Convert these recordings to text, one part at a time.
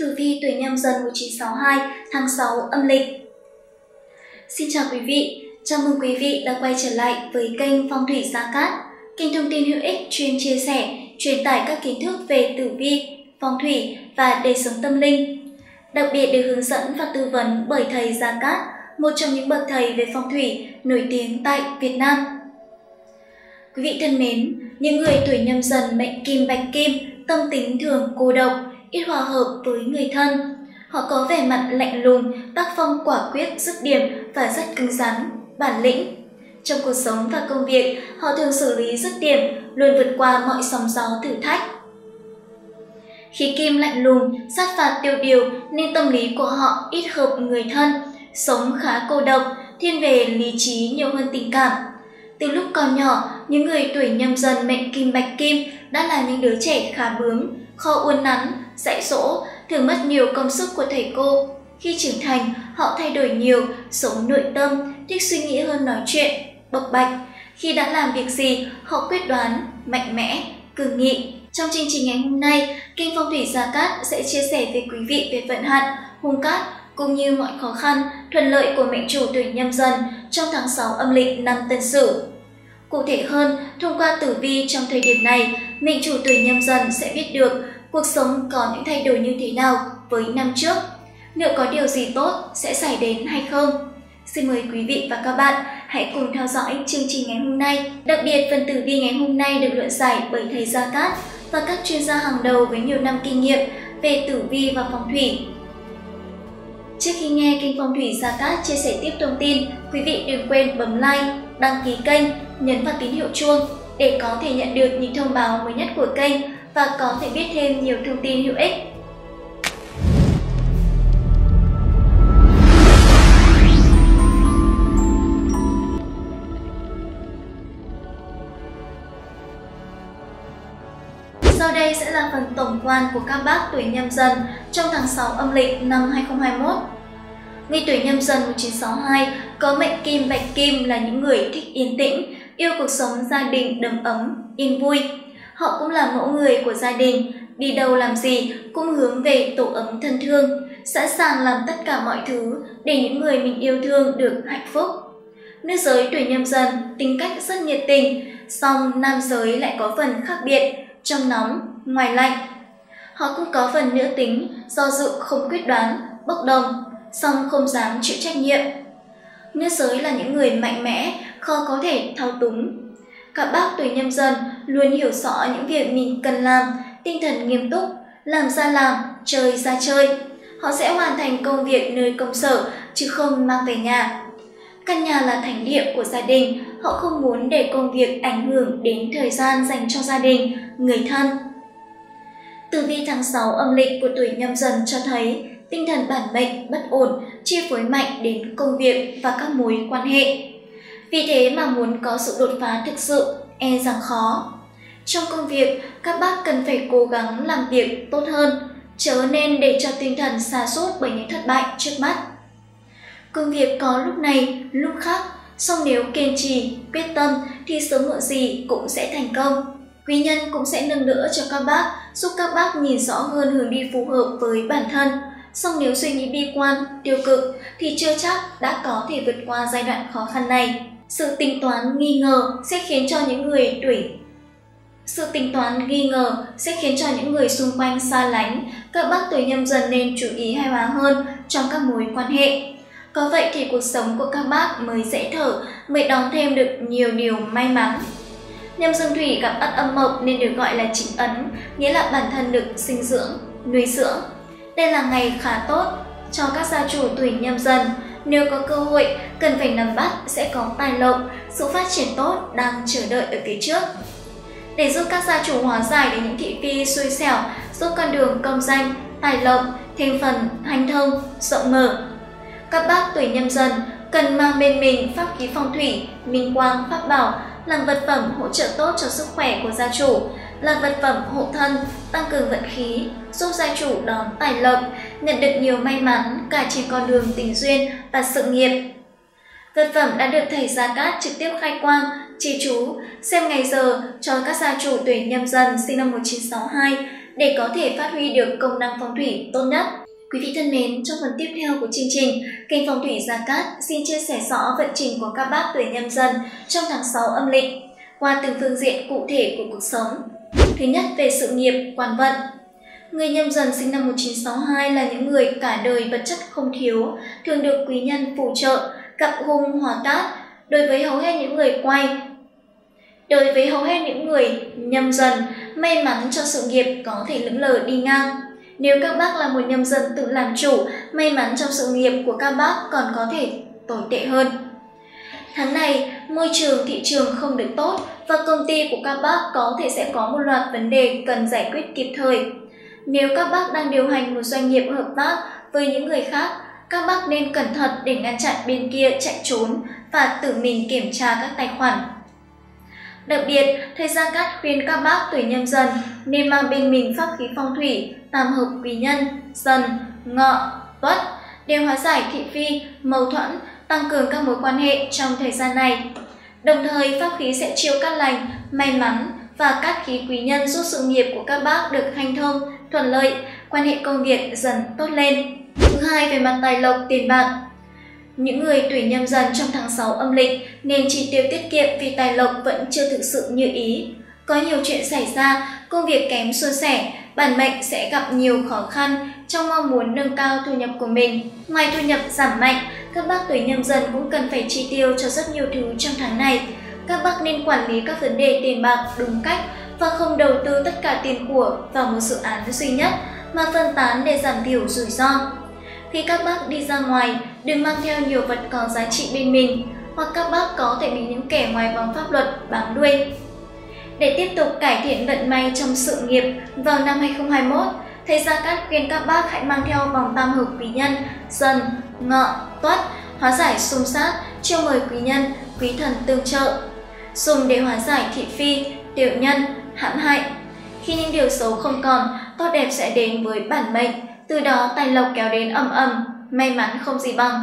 Tử vi tuổi nhâm dần 1962 tháng 6 âm lịch. Xin chào quý vị, chào mừng quý vị đã quay trở lại với kênh Phong thủy Gia Cát, kênh thông tin hữu ích chuyên chia sẻ, truyền tải các kiến thức về tử vi, phong thủy và đời sống tâm linh. Đặc biệt được hướng dẫn và tư vấn bởi thầy Gia Cát, một trong những bậc thầy về phong thủy nổi tiếng tại Việt Nam. Quý vị thân mến, những người tuổi nhâm dần mệnh kim bạch kim, tâm tính thường cô độc, ít hòa hợp với người thân. Họ có vẻ mặt lạnh lùng, tác phong quả quyết, dứt điểm và rất cứng rắn, bản lĩnh. Trong cuộc sống và công việc, họ thường xử lý dứt điểm, luôn vượt qua mọi sóng gió thử thách. Khi kim lạnh lùng, sát phạt tiêu điều nên tâm lý của họ ít hợp người thân, sống khá cô độc, thiên về lý trí nhiều hơn tình cảm. Từ lúc còn nhỏ, những người tuổi nhâm dần mệnh kim bạch kim đã là những đứa trẻ khá bướng, khó uốn nắn, dạy dỗ, thường mất nhiều công sức của thầy cô. Khi trưởng thành, họ thay đổi nhiều, sống nội tâm, thích suy nghĩ hơn nói chuyện, bộc bạch. Khi đã làm việc gì, họ quyết đoán, mạnh mẽ, cường nghị. Trong chương trình ngày hôm nay, Kinh Phong Thủy Gia Cát sẽ chia sẻ với quý vị về vận hạn, hung cát cũng như mọi khó khăn, thuận lợi của mệnh chủ tuổi nhâm dần trong tháng 6 âm lịch năm Tân Sửu. Cụ thể hơn, thông qua tử vi trong thời điểm này, mệnh chủ tuổi nhâm dần sẽ biết được cuộc sống có những thay đổi như thế nào với năm trước, liệu có điều gì tốt sẽ xảy đến hay không. Xin mời quý vị và các bạn hãy cùng theo dõi chương trình ngày hôm nay. Đặc biệt, phần tử vi ngày hôm nay được luận giải bởi thầy Gia Cát và các chuyên gia hàng đầu với nhiều năm kinh nghiệm về tử vi và phong thủy. Trước khi nghe kênh Phong thủy Gia Cát chia sẻ tiếp thông tin, quý vị đừng quên bấm like, đăng ký kênh, nhấn vào tín hiệu chuông để có thể nhận được những thông báo mới nhất của kênh và có thể biết thêm nhiều thông tin hữu ích. Sau đây sẽ là phần tổng quan của các bác tuổi nhâm dần trong tháng 6 âm lịch năm 2021. Người tuổi nhâm dần 1962 có mệnh kim bạch kim là những người thích yên tĩnh, yêu cuộc sống gia đình đầm ấm, yên vui. Họ cũng là mẫu người của gia đình, đi đâu làm gì cũng hướng về tổ ấm thân thương, sẵn sàng làm tất cả mọi thứ để những người mình yêu thương được hạnh phúc. Nữ giới tuổi nhâm dần tính cách rất nhiệt tình, song nam giới lại có phần khác biệt, trong nóng, ngoài lạnh. Họ cũng có phần nữ tính, do dự không quyết đoán, bốc đồng, song không dám chịu trách nhiệm. Nữ giới là những người mạnh mẽ, khó có thể thao túng. Các bác tuổi nhâm dần luôn hiểu rõ những việc mình cần làm, tinh thần nghiêm túc, làm ra làm, chơi ra chơi. Họ sẽ hoàn thành công việc nơi công sở chứ không mang về nhà. Căn nhà là thánh địa của gia đình, họ không muốn để công việc ảnh hưởng đến thời gian dành cho gia đình, người thân. Tử vi tháng 6 âm lịch của tuổi nhâm dần cho thấy tinh thần bản mệnh bất ổn, chi phối mạnh đến công việc và các mối quan hệ. Vì thế mà muốn có sự đột phá thực sự, e rằng khó. Trong công việc, các bác cần phải cố gắng làm việc tốt hơn, chớ nên để cho tinh thần xa sút bởi những thất bại trước mắt. Công việc có lúc này, lúc khác, song nếu kiên trì, quyết tâm thì sớm muộn gì cũng sẽ thành công. Quý nhân cũng sẽ nâng đỡ cho các bác, giúp các bác nhìn rõ hơn hướng đi phù hợp với bản thân. Song nếu suy nghĩ bi quan, tiêu cực thì chưa chắc đã có thể vượt qua giai đoạn khó khăn này. Sự tính toán nghi ngờ sẽ khiến cho những người tuổi sự tính toán nghi ngờ sẽ khiến cho những người xung quanh xa lánh, các bác tuổi nhâm dần nên chú ý hài hòa hơn trong các mối quan hệ. Có vậy thì cuộc sống của các bác mới dễ thở, mới đón thêm được nhiều điều may mắn. Nhâm dương thủy gặp ất âm mộc nên được gọi là chính ấn, nghĩa là bản thân được sinh dưỡng, nuôi dưỡng. Đây là ngày khá tốt cho các gia chủ tuổi nhâm dần. Nếu có cơ hội, cần phải nắm bắt sẽ có tài lộc, sự phát triển tốt đang chờ đợi ở phía trước. Để giúp các gia chủ hóa giải đến những thị phi xui xẻo, giúp con đường công danh, tài lộc thêm phần hành thông, rộng mở, các bác tuổi nhâm dần cần mang bên mình pháp khí phong thủy, minh quang, pháp bảo làm vật phẩm hỗ trợ tốt cho sức khỏe của gia chủ, là vật phẩm hộ thân, tăng cường vận khí, giúp gia chủ đón tài lộc, nhận được nhiều may mắn cả trên con đường tình duyên và sự nghiệp. Vật phẩm đã được thầy Gia Cát trực tiếp khai quang, chỉ chú, xem ngày giờ cho các gia chủ tuổi nhâm dần sinh năm 1962 để có thể phát huy được công năng phong thủy tốt nhất. Quý vị thân mến, trong phần tiếp theo của chương trình, kênh Phong thủy Gia Cát xin chia sẻ rõ vận trình của các bác tuổi nhâm dần trong tháng 6 âm lịch qua từng phương diện cụ thể của cuộc sống. Thứ nhất về sự nghiệp, quan vận. Người nhâm dần sinh năm 1962 là những người cả đời vật chất không thiếu, thường được quý nhân phù trợ, cặp hung hòa tát. Đối với hầu hết những người quay, đối với hầu hết những người nhâm dần, may mắn cho sự nghiệp có thể lững lờ đi ngang. Nếu các bác là một nhâm dần tự làm chủ, may mắn trong sự nghiệp của các bác còn có thể tồi tệ hơn. Tháng này, môi trường thị trường không được tốt và công ty của các bác có thể sẽ có một loạt vấn đề cần giải quyết kịp thời. Nếu các bác đang điều hành một doanh nghiệp hợp tác với những người khác, các bác nên cẩn thận để ngăn chặn bên kia chạy trốn và tự mình kiểm tra các tài khoản. Đặc biệt, thầy Gia Cát khuyên các bác tuổi nhâm dần nên mang bên mình pháp khí phong thủy, tam hợp quý nhân, dần, ngọ, tuất để hóa giải thị phi, mâu thuẫn, tăng cường các mối quan hệ trong thời gian này. Đồng thời, pháp khí sẽ chiêu cát lành, may mắn và các khí quý nhân giúp sự nghiệp của các bác được hanh thông, thuận lợi, quan hệ công việc dần tốt lên. Thứ hai, về mặt tài lộc, tiền bạc, những người tuổi nhâm dần trong tháng 6 âm lịch nên chi tiêu tiết kiệm vì tài lộc vẫn chưa thực sự như ý. Có nhiều chuyện xảy ra, công việc kém suôn sẻ, bản mệnh sẽ gặp nhiều khó khăn trong mong muốn nâng cao thu nhập của mình. Ngoài thu nhập giảm mạnh, các bác tuổi nhâm dần cũng cần phải chi tiêu cho rất nhiều thứ trong tháng này. Các bác nên quản lý các vấn đề tiền bạc đúng cách và không đầu tư tất cả tiền của vào một dự án duy nhất mà phân tán để giảm thiểu rủi ro. Khi các bác đi ra ngoài, đừng mang theo nhiều vật có giá trị bên mình, hoặc các bác có thể bị những kẻ ngoài vòng pháp luật bám đuôi. Để tiếp tục cải thiện vận may trong sự nghiệp vào năm 2021, thầy Gia Cát khuyên các bác hãy mang theo vòng tam hợp quý nhân, dần, ngọ, tuất, hóa giải xung sát, chiêu mời quý nhân, quý thần tương trợ. Dùng để hóa giải thị phi, tiểu nhân, hãm hại. Khi những điều xấu không còn, tốt đẹp sẽ đến với bản mệnh, từ đó tài lộc kéo đến ầm ầm, may mắn không gì bằng.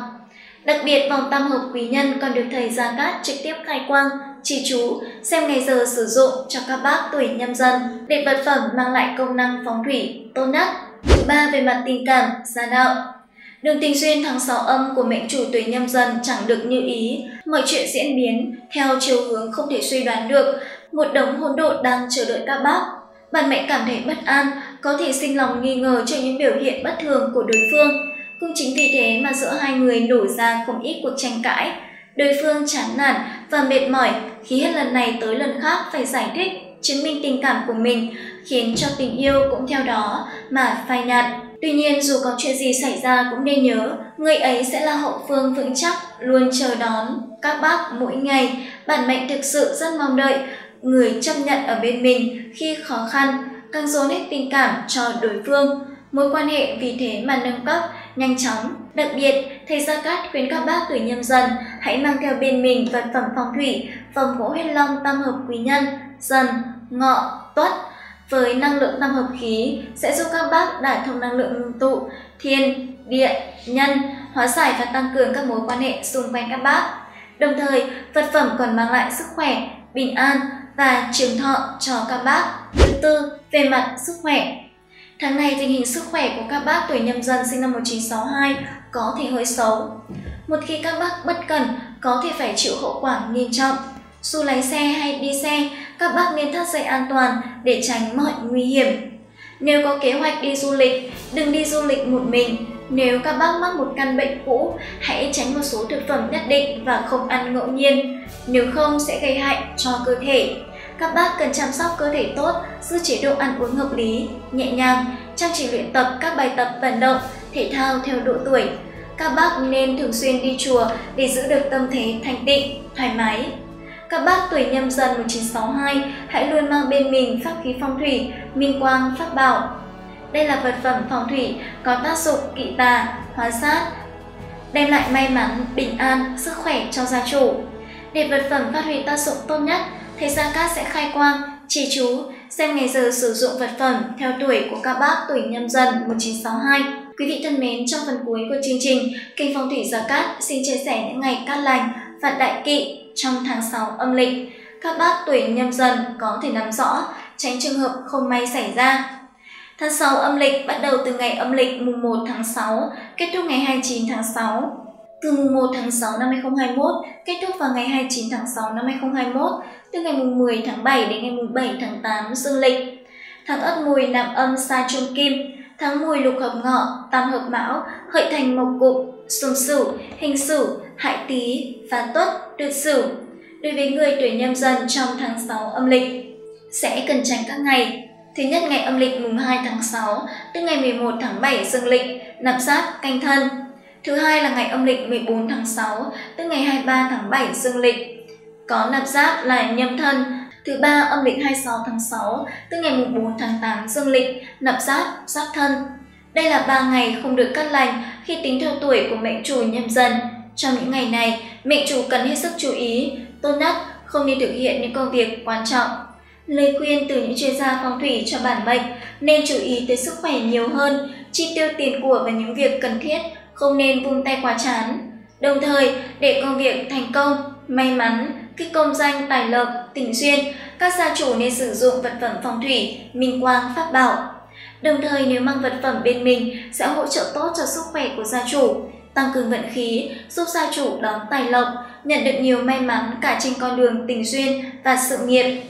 Đặc biệt vòng tam hợp quý nhân còn được thầy Gia Cát trực tiếp khai quang, chỉ chú, xem ngày giờ sử dụng cho các bác tuổi nhâm dần để vật phẩm mang lại công năng phóng thủy tốt nhất. Thứ ba về mặt tình cảm, gia đạo. Đường tình duyên tháng 6 âm của mệnh chủ tuổi nhâm dần chẳng được như ý, mọi chuyện diễn biến theo chiều hướng không thể suy đoán được, một đống hỗn độn đang chờ đợi các bác Bản mệnh cảm thấy bất an, có thể sinh lòng nghi ngờ trước những biểu hiện bất thường của đối phương. Cũng chính vì thế mà giữa hai người nổ ra không ít cuộc tranh cãi. Đối phương chán nản và mệt mỏi khi hết lần này tới lần khác phải giải thích, chứng minh tình cảm của mình, khiến cho tình yêu cũng theo đó mà phai nhạt. Tuy nhiên dù có chuyện gì xảy ra cũng nên nhớ, người ấy sẽ là hậu phương vững chắc, luôn chờ đón các bác mỗi ngày. Bản mệnh thực sự rất mong đợi người chấp nhận ở bên mình khi khó khăn, càng dồn hết tình cảm cho đối phương. Mối quan hệ vì thế mà nâng cấp nhanh chóng. Đặc biệt, thầy Gia Cát khuyến các bác tuổi nhâm dần hãy mang theo bên mình vật phẩm phong thủy, vòng gỗ huyết long tam hợp quý nhân, dần, ngọ, tuất với năng lượng tam hợp khí sẽ giúp các bác đả thông năng lượng ngưng tụ, thiên, địa, nhân, hóa giải và tăng cường các mối quan hệ xung quanh các bác. Đồng thời, vật phẩm còn mang lại sức khỏe, bình an và trường thọ cho các bác. Thứ tư, về mặt sức khỏe. Tháng này tình hình sức khỏe của các bác tuổi nhâm dần sinh năm 1962 có thể hơi xấu. Một khi các bác bất cẩn có thể phải chịu hậu quả nghiêm trọng. Dù lái xe hay đi xe, các bác nên thắt dây an toàn để tránh mọi nguy hiểm. Nếu có kế hoạch đi du lịch, đừng đi du lịch một mình. Nếu các bác mắc một căn bệnh cũ, hãy tránh một số thực phẩm nhất định và không ăn ngẫu nhiên, nếu không sẽ gây hại cho cơ thể. Các bác cần chăm sóc cơ thể tốt, giữ chế độ ăn uống hợp lý, nhẹ nhàng, chăm chỉ luyện tập các bài tập vận động, thể thao theo độ tuổi. Các bác nên thường xuyên đi chùa để giữ được tâm thế thanh tịnh, thoải mái. Các bác tuổi nhâm dần 1962 hãy luôn mang bên mình pháp khí phong thủy, minh quang, pháp bảo. Đây là vật phẩm phong thủy có tác dụng kỵ tà, hóa sát, đem lại may mắn, bình an, sức khỏe cho gia chủ. Để vật phẩm phát huy tác dụng tốt nhất, thầy Gia Cát sẽ khai quang, chỉ chú, xem ngày giờ sử dụng vật phẩm theo tuổi của các bác tuổi nhâm dần 1962. Quý vị thân mến, trong phần cuối của chương trình, kênh Phong thủy Gia Cát xin chia sẻ những ngày cát lành, vạn đại kỵ trong tháng 6 âm lịch. Các bác tuổi nhâm dần có thể nắm rõ, tránh trường hợp không may xảy ra. Tháng 6 âm lịch bắt đầu từ ngày âm lịch mùng 1 tháng 6, kết thúc ngày 29 tháng 6. Từ mùng 1 tháng 6 năm 2021, kết thúc vào ngày 29 tháng 6 năm 2021, từ ngày mùng 10 tháng 7 đến ngày mùng 7 tháng 8 dương lịch. Tháng Ất Mùi nạp âm sa trung kim, tháng Mùi lục hợp ngọ, tam hợp mão, hợi thành mộc cục, xung sửu, hình sửu, hại tý và tuất, được sửu. Đối với người tuổi nhâm dần trong tháng 6 âm lịch, sẽ cần tránh các ngày Thứ nhất ngày âm lịch mùng 2 tháng 6, tức ngày 11 tháng 7 dương lịch, nạp giáp canh thân. Thứ hai là ngày âm lịch 14 tháng 6, tức ngày 23 tháng 7 dương lịch, có nạp giáp là nhâm thân. Thứ ba âm lịch 26 tháng 6, tức ngày mùng 4 tháng 8 dương lịch, nạp giáp, giáp thân. Đây là 3 ngày không được cắt lành khi tính theo tuổi của mệnh chủ nhâm dần. Trong những ngày này, mệnh chủ cần hết sức chú ý, tốt nhất không nên thực hiện những công việc quan trọng Lời khuyên từ những chuyên gia phong thủy cho bản mệnh nên chú ý tới sức khỏe nhiều hơn, chi tiêu tiền của và những việc cần thiết, không nên vung tay quá chán. Đồng thời, để công việc thành công, may mắn, kích công danh, tài lộc, tình duyên, các gia chủ nên sử dụng vật phẩm phong thủy, minh quang, pháp bảo. Đồng thời nếu mang vật phẩm bên mình sẽ hỗ trợ tốt cho sức khỏe của gia chủ, tăng cường vận khí, giúp gia chủ đón tài lộc, nhận được nhiều may mắn cả trên con đường tình duyên và sự nghiệp.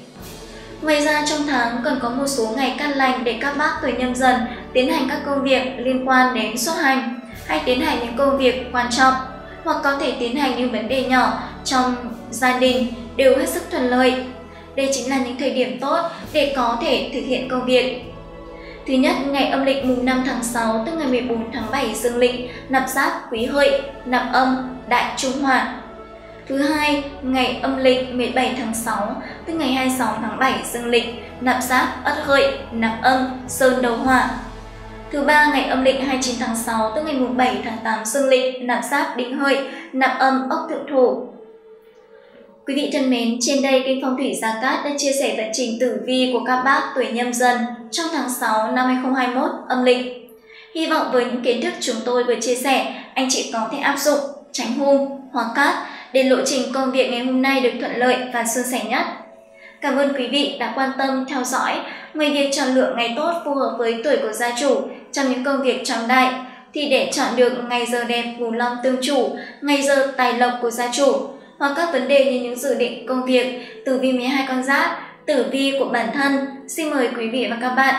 Ngoài ra trong tháng còn có một số ngày cát lành để các bác tuổi nhâm dần tiến hành các công việc liên quan đến xuất hành hay tiến hành những công việc quan trọng hoặc có thể tiến hành những vấn đề nhỏ trong gia đình đều hết sức thuận lợi. Đây chính là những thời điểm tốt để có thể thực hiện công việc. Thứ nhất, ngày âm lịch mùng 5 tháng 6 tức ngày 14 tháng 7 dương lịch, nạp giáp quý hợi, nạp âm, đại trung hòa. Thứ hai, ngày âm lịch 17 tháng 6, tức ngày 26 tháng 7 dương lịch, nạp giáp ất hợi, nạp âm, sơn đầu hỏa. Thứ ba, ngày âm lịch 29 tháng 6, tới ngày 7 tháng 8 dương lịch, nạp giáp đinh hợi, nạp âm ốc thượng thổ. Quý vị thân mến, trên đây kênh Phong thủy Gia Cát đã chia sẻ vận trình tử vi của các bác tuổi nhâm dần trong tháng 6 năm 2021 âm lịch. Hy vọng với những kiến thức chúng tôi vừa chia sẻ, anh chị có thể áp dụng tránh hung, hóa cát để lộ trình công việc ngày hôm nay được thuận lợi và suôn sẻ nhất. Cảm ơn quý vị đã quan tâm theo dõi. Ngoài việc chọn lựa ngày tốt phù hợp với tuổi của gia chủ trong những công việc trọng đại, thì để chọn được ngày giờ đẹp ngủ long tương chủ, ngày giờ tài lộc của gia chủ, hoặc các vấn đề như những dự định công việc, tử vi 12 con giáp, tử vi của bản thân, xin mời quý vị và các bạn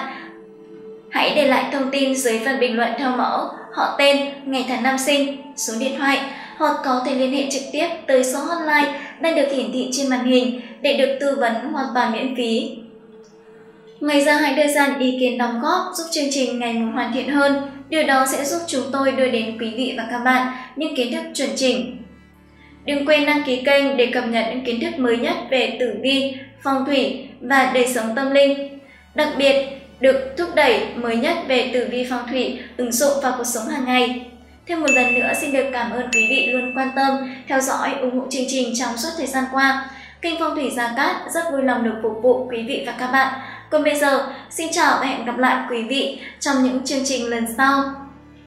hãy để lại thông tin dưới phần bình luận theo mẫu họ tên, ngày tháng năm sinh, số điện thoại hoặc có thể liên hệ trực tiếp tới số hotline đang được hiển thị trên màn hình để được tư vấn hoàn toàn miễn phí. Ngoài ra hãy đưa ra ý kiến đóng góp giúp chương trình ngày một hoàn thiện hơn. Điều đó sẽ giúp chúng tôi đưa đến quý vị và các bạn những kiến thức chuẩn chỉnh. Đừng quên đăng ký kênh để cập nhật những kiến thức mới nhất về tử vi, phong thủy và đời sống tâm linh. Đặc biệt, được thúc đẩy mới nhất về tử vi phong thủy ứng dụng vào cuộc sống hàng ngày. Thêm một lần nữa xin được cảm ơn quý vị luôn quan tâm, theo dõi, ủng hộ chương trình trong suốt thời gian qua. Kênh Phong Thủy Gia Cát rất vui lòng được phục vụ quý vị và các bạn. Còn bây giờ, xin chào và hẹn gặp lại quý vị trong những chương trình lần sau.